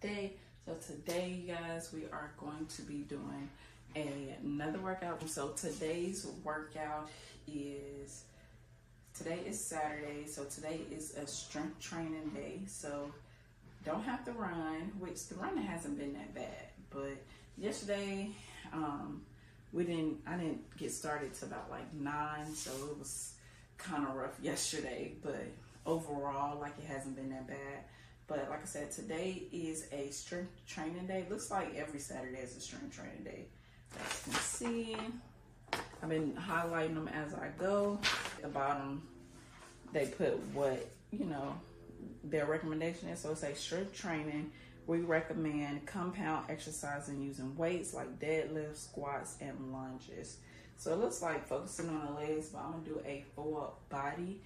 day. So today, you guys, we are going to be doing a, another workout. So today's workout is, today is Saturday. So today is a strength training day. So don't have to run, which the running hasn't been that bad. But yesterday, um, we didn't, I didn't get started till about like nine. So it was kind of rough yesterday, but overall, like it hasn't been that bad. But like I said, today is a strength training day. Looks like every Saturday is a strength training day. As you can see, I've been highlighting them as I go. At the bottom, they put what, you know, their recommendation is. So it's a strength training. We recommend compound exercising using weights like deadlifts, squats, and lunges. So it looks like focusing on the legs, but I'm gonna do a full body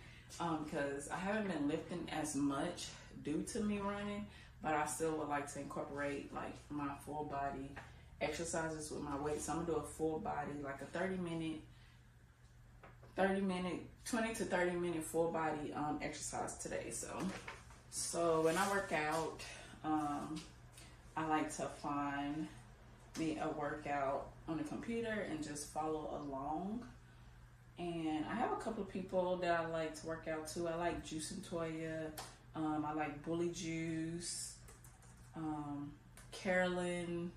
because um, I haven't been lifting as much due to me running, but I still would like to incorporate like my full body exercises with my weights. So I'm gonna do a full body, like a 30 minute, 30 minute, 20 to 30 minute full body um, exercise today. So, so when I work out, um, I like to find me a workout on the computer and just follow along. And I have a couple of people that I like to work out to. I like Juice and Toya. Um, I like Bully Juice. Um, Carolyn.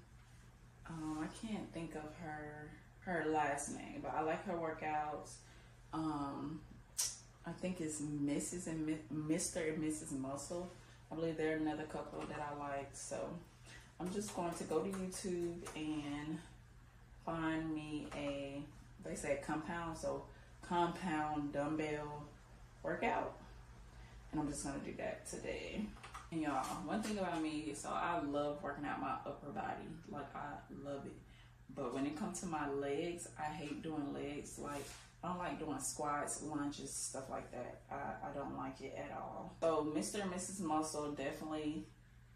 Um, I can't think of her her last name, but I like her workouts. Um, I think it's Mrs. and Mr. and Mrs. Muscle. I believe they're another couple that I like. So I'm just going to go to YouTube and find me a, they say compound, so compound dumbbell workout. And I'm just gonna do that today. And y'all, one thing about me, so I love working out my upper body. Like I love it. But when it comes to my legs, I hate doing legs. Like I don't like doing squats, lunges, stuff like that. I, I don't like it at all. So Mr. and Mrs. Muscle definitely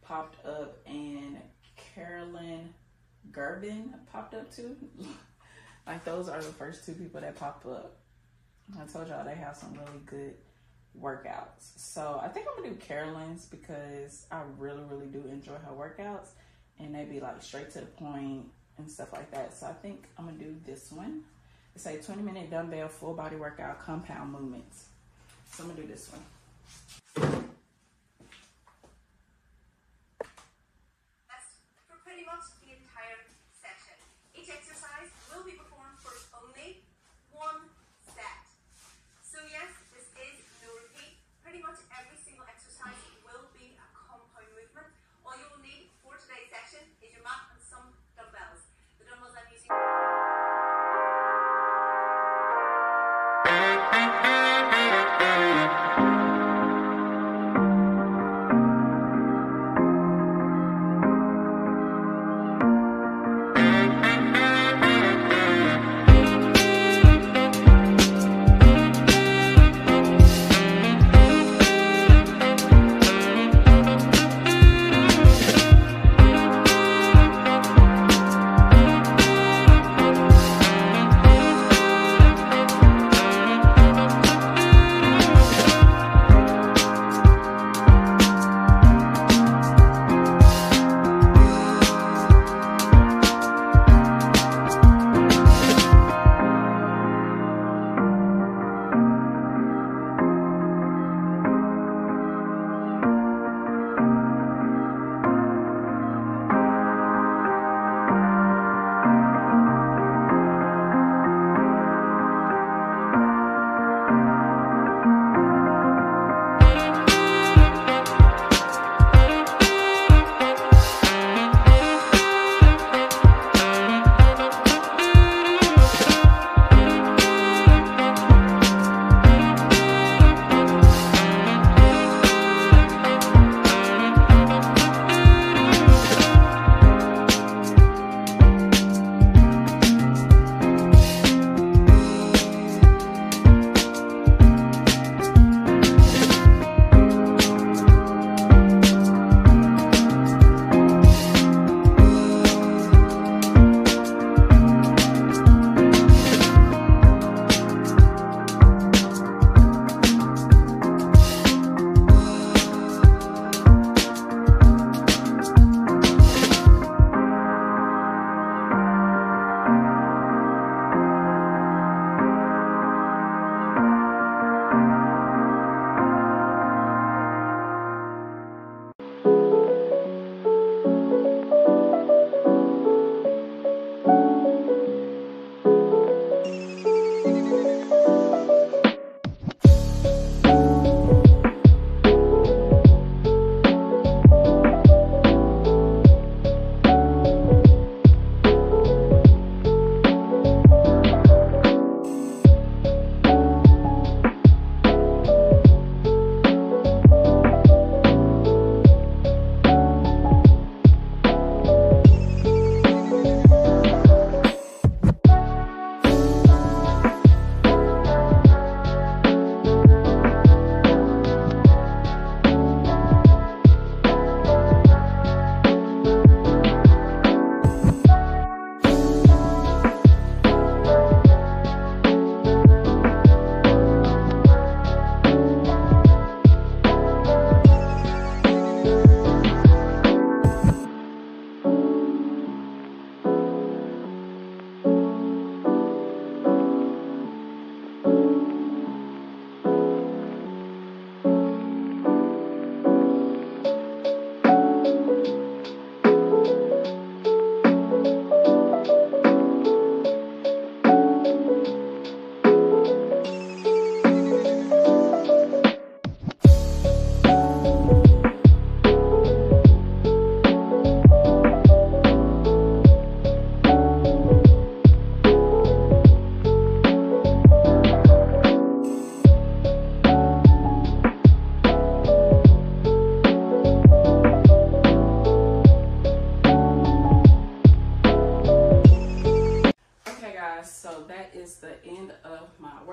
popped up and Carolyn Girvan popped up too. like those are the first two people that popped up. I told y'all they have some really good workouts. So I think I'm gonna do Carolyn's because I really, really do enjoy her workouts and they be like straight to the point and stuff like that. So I think I'm gonna do this one. It's a 20 minute dumbbell full body workout compound movements. So I'm gonna do this one.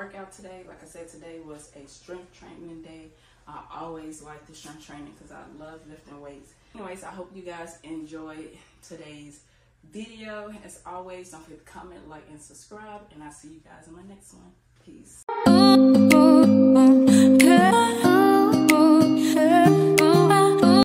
Workout today. Like I said, today was a strength training day. I always like the strength training because I love lifting weights. Anyways, I hope you guys enjoyed today's video. As always, don't forget to comment, like, and subscribe. And I'll see you guys in my next one. Peace.